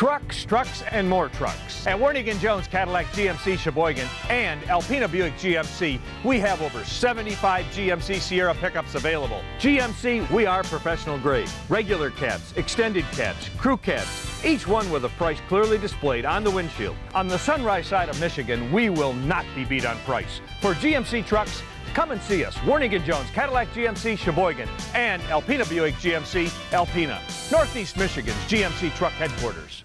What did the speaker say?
Trucks, trucks, and more trucks. At Wernig and Jones Cadillac GMC Cheboygan and Alpena Buick GMC, we have over 75 GMC Sierra pickups available. GMC, we are professional grade. Regular cabs, extended cabs, crew cabs, each one with a price clearly displayed on the windshield. On the Sunrise side of Michigan, we will not be beat on price. For GMC trucks, come and see us. Wernig and Jones, Cadillac GMC Cheboygan, and Alpena Buick GMC Alpena. Northeast Michigan's GMC truck headquarters.